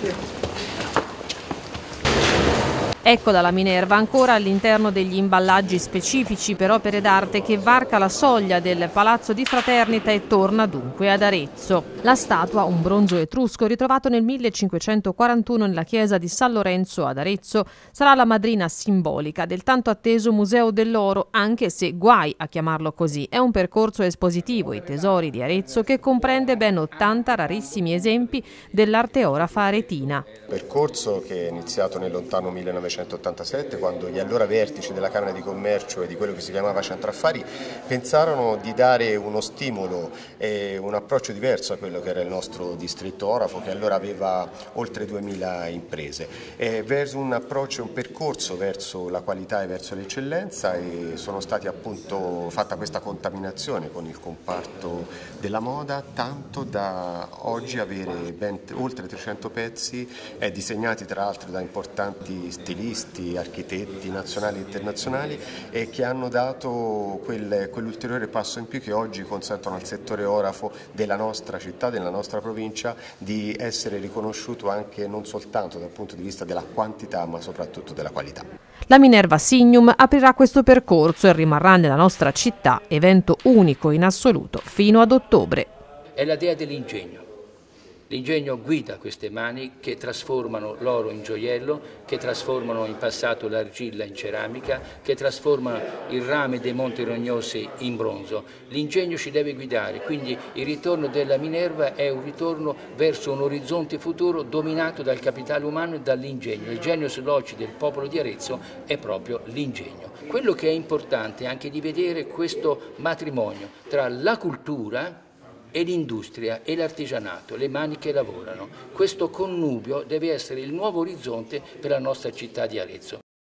对。Ecco dalla Minerva ancora all'interno degli imballaggi specifici per opere d'arte che varca la soglia del Palazzo di Fraternita e torna dunque ad Arezzo. La statua, un bronzo etrusco ritrovato nel 1541 nella chiesa di San Lorenzo ad Arezzo, sarà la madrina simbolica del tanto atteso Museo dell'Oro, anche se guai a chiamarlo così. È un percorso espositivo, i tesori di Arezzo, che comprende ben 80 rarissimi esempi dell'arte orafa aretina. Percorso che è iniziato nel lontano 1900 1987 quando gli allora vertici della Camera di Commercio e di quello che si chiamava Centro Affari pensarono di dare uno stimolo e un approccio diverso a quello che era il nostro distretto Orafo che allora aveva oltre 2000 imprese, e verso un approccio, un percorso verso la qualità e verso l'eccellenza e sono stati appunto fatta questa contaminazione con il comparto della moda tanto da oggi avere ben oltre 300 pezzi eh, disegnati tra l'altro da importanti stilisti artisti, architetti nazionali e internazionali e che hanno dato quel, quell'ulteriore passo in più che oggi consentono al settore orafo della nostra città, della nostra provincia di essere riconosciuto anche non soltanto dal punto di vista della quantità ma soprattutto della qualità. La Minerva Signum aprirà questo percorso e rimarrà nella nostra città, evento unico in assoluto, fino ad ottobre. È la dea dell'ingegno L'ingegno guida queste mani che trasformano l'oro in gioiello, che trasformano in passato l'argilla in ceramica, che trasformano il rame dei Monti Rognosi in bronzo. L'ingegno ci deve guidare, quindi il ritorno della Minerva è un ritorno verso un orizzonte futuro dominato dal capitale umano e dall'ingegno. Il genio sull'occhi del popolo di Arezzo è proprio l'ingegno. Quello che è importante è anche di vedere questo matrimonio tra la cultura, e l'industria e l'artigianato, le mani che lavorano. Questo connubio deve essere il nuovo orizzonte per la nostra città di Arezzo.